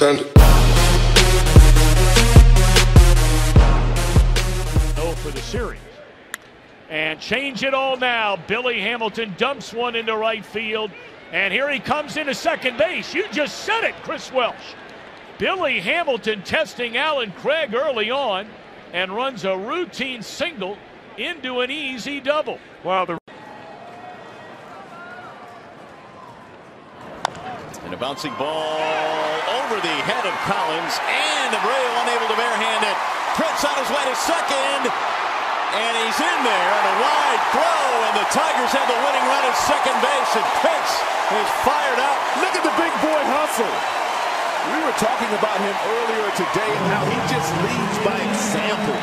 Stand. Oh, for the series. And change it all now. Billy Hamilton dumps one into right field. And here he comes into second base. You just said it, Chris Welsh. Billy Hamilton testing Allen Craig early on and runs a routine single into an easy double. Well, the And a bouncing ball over the head of Collins, and Abreu unable to barehand it. Prince on his way to second, and he's in there on a wide throw, and the Tigers have the winning run at second base, and Prince is fired up. Look at the big boy hustle. We were talking about him earlier today and how he just leads by example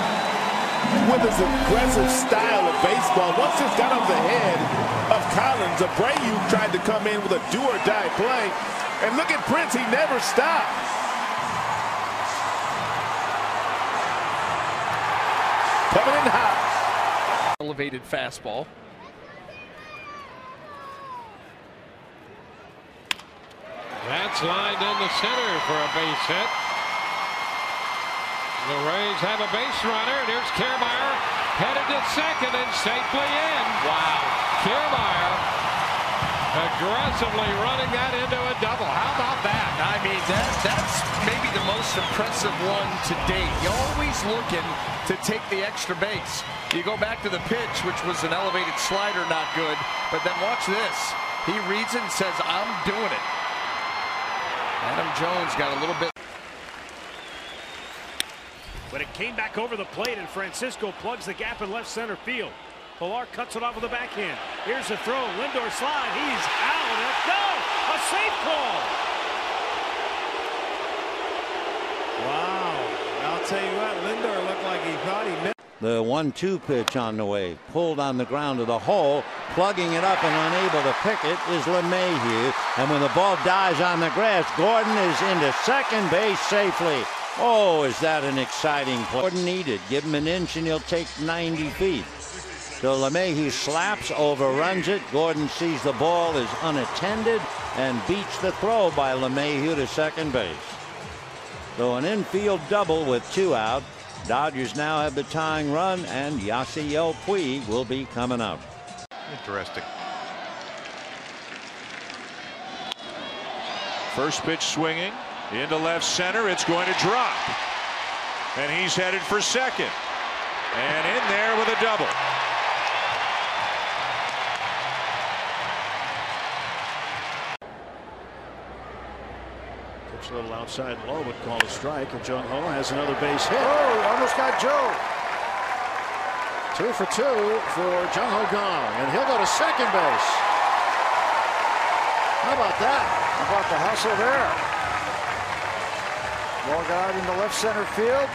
with his aggressive style of baseball. Once it's got of Collins, Abreu tried to come in with a do-or-die play. And look at Prince, he never stopped. Coming in hot. Elevated fastball. That's lined in the center for a base hit. The Rays have a base runner, and here's Kiermaier headed to second and safely in. Wow. Kiermaier aggressively running that into a double. How about that? I mean, that that's maybe the most impressive one to date. You're always looking to take the extra base. You go back to the pitch, which was an elevated slider, not good. But then watch this. He reads it and says, I'm doing it. Adam Jones got a little bit. But it came back over the plate, and Francisco plugs the gap in left center field. Pilar cuts it off with a backhand. Here's the throw. Lindor slide. He's out. No! A safe call. Wow. I'll tell you what, Lindor looked like he thought he missed. The one-two pitch on the way, pulled on the ground to the hole, plugging it up and unable to pick it is LeMahieu. And when the ball dies on the grass, Gordon is into second base safely. Oh, is that an exciting play? Gordon needed. Give him an inch and he'll take 90 feet. So LeMahieu slaps, overruns it. Gordon sees the ball is unattended and beats the throw by LeMahieu to second base. So an infield double with two out. Dodgers now have the tying run, and Yasiel Puig will be coming up. interesting. First pitch swinging into left center. It's going to drop. And he's headed for second. And in there with a double. Pitch a little outside low, but called a strike. And Jung Ho has another base hit. Oh, almost got Joe. Two for two for Jung Ho Kang. and he'll go to second base. How about that? How about the hustle there? Ball got out in the left center field.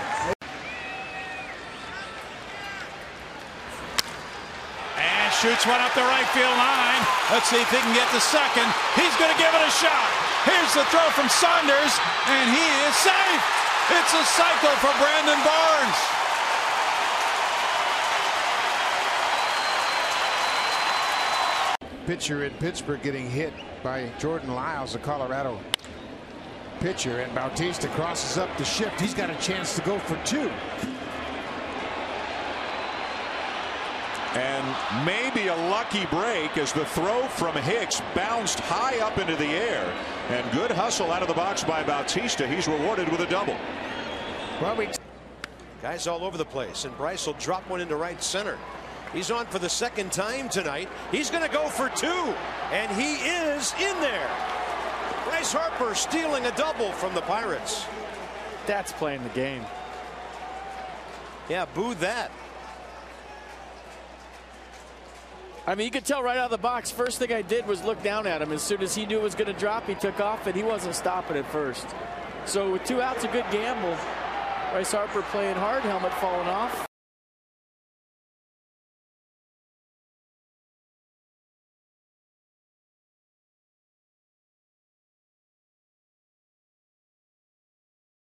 And shoots one up the right field line. Let's see if he can get to second. He's going to give it a shot. Here's the throw from Saunders, and he is safe. It's a cycle for Brandon Barnes. Pitcher in Pittsburgh getting hit by Jordan Lyles, the Colorado pitcher, and Bautista crosses up the shift. He's got a chance to go for two. And maybe a lucky break as the throw from Hicks bounced high up into the air. And good hustle out of the box by Bautista. He's rewarded with a double. Well, we Guys all over the place, and Bryce will drop one into right center. He's on for the second time tonight. He's going to go for two, and he is in there. Bryce Harper stealing a double from the Pirates. That's playing the game. Yeah, boo that. I mean, you could tell right out of the box. First thing I did was look down at him. As soon as he knew it was going to drop, he took off, and he wasn't stopping at first. So with two outs, a good gamble. Bryce Harper playing hard, helmet falling off.